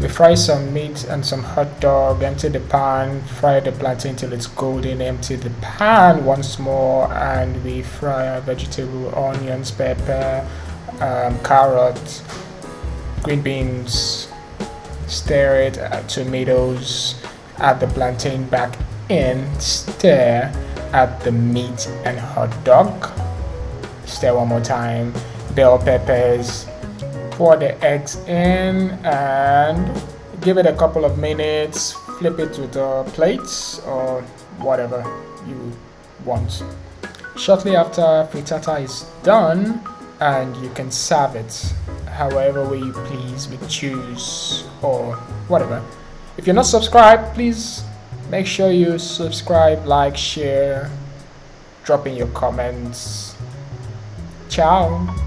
We fry some meat and some hot dog, empty the pan, fry the plantain till it's golden, empty the pan once more, and we fry our vegetable, onions, pepper, um, carrot, green beans, stir it, uh, tomatoes, add the plantain back in, stir, add the meat and hot dog, stir one more time, bell peppers, pour the eggs in and give it a couple of minutes flip it with a plate or whatever you want. Shortly after frittata is done and you can serve it however way you please with juice or whatever. If you're not subscribed please make sure you subscribe like share drop in your comments. Ciao